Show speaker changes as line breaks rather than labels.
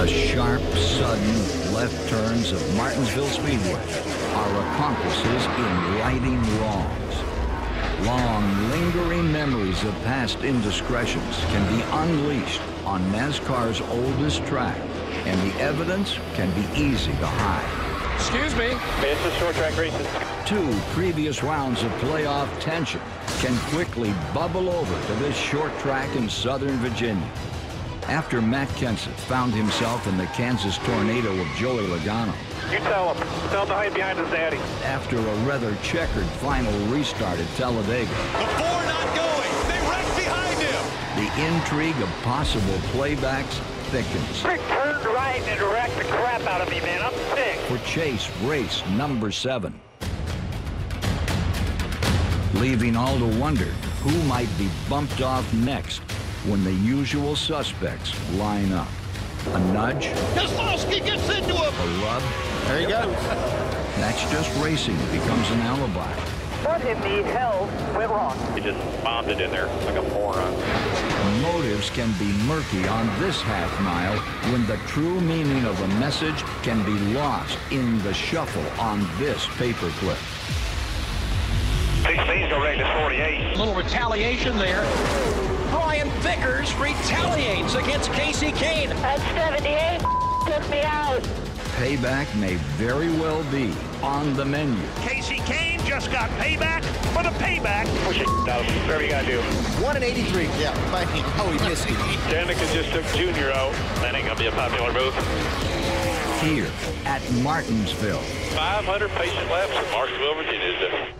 The sharp, sudden left turns of Martinsville Speedway are accomplices in righting wrongs. Long, lingering memories of past indiscretions can be unleashed on NASCAR's oldest track, and the evidence can be easy to hide.
Excuse me.
This is short track races.
Two previous rounds of playoff tension can quickly bubble over to this short track in Southern Virginia. After Matt Kenseth found himself in the Kansas tornado of Joey Logano,
You tell him. Tell him to hide behind his daddy.
after a rather checkered final restart at Talladega,
The four not going. They wrecked behind him.
the intrigue of possible playbacks thickens.
Rick turned right and wrecked the crap out of me, man. I'm sick.
for Chase race number seven. Leaving all to wonder who might be bumped off next when the usual suspects line up. A nudge,
Keselowski gets into him.
a rub,
There he goes.
that's just racing becomes an alibi.
What in the hell went wrong?
He just bombed it in there like a moron.
Motives can be murky on this half mile when the true meaning of a message can be lost in the shuffle on this paperclip.
16's go ready to 48.
Little retaliation there. Brian Vickers retaliates against Kasey Kahne.
At 78, took me out.
Payback may very well be on the menu.
Kasey Kahne just got payback for the payback.
Push it out. Whatever you gotta do.
1 and 83. Yeah. By. Oh, he missed it.
Danica just took Junior out. That ain't gonna be a popular move.
here at Martinsville.
500 patient laps in Martinsville, Virginia.